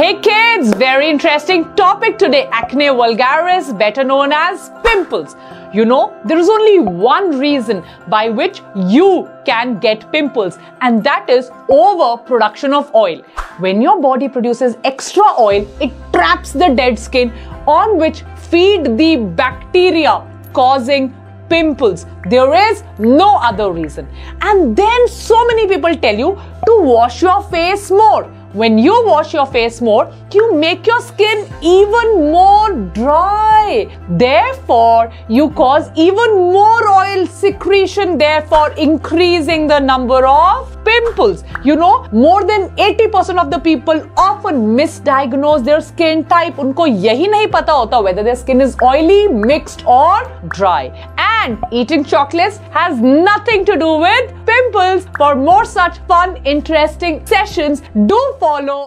Hey kids, very interesting topic today. Acne vulgaris, better known as pimples. You know, there is only one reason by which you can get pimples, and that is overproduction of oil. When your body produces extra oil, it traps the dead skin on which feed the bacteria causing pimples. There is no other reason. And then so many people tell you to wash your face more. When you wash your face more, you make your skin even more dry. Therefore, you cause even more oil secretion, therefore increasing the number of pimples. You know, more than 80% of the people often misdiagnose their skin type. Unko yahi nahi pata hota whether their skin is oily, mixed or dry. And eating chocolates has nothing to do with pimples. For more such fun, interesting sessions, do follow